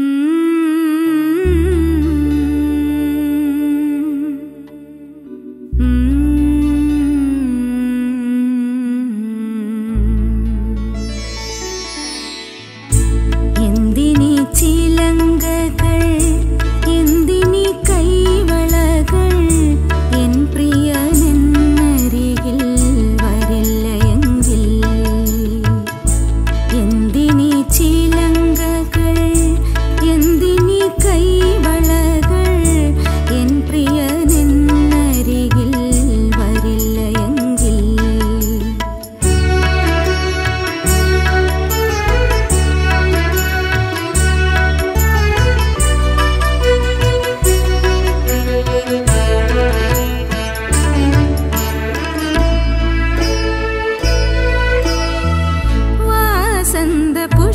Hmm.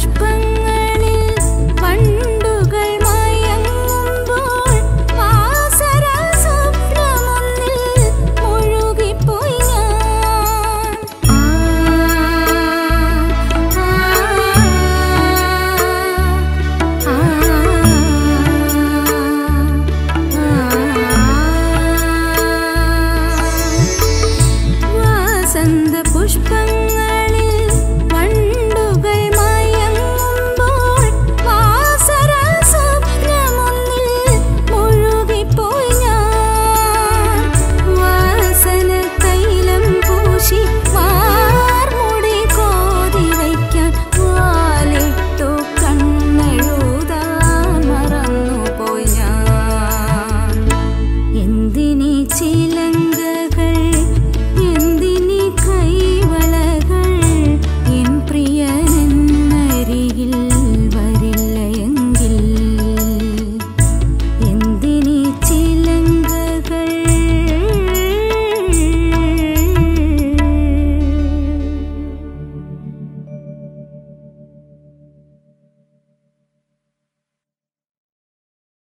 you bring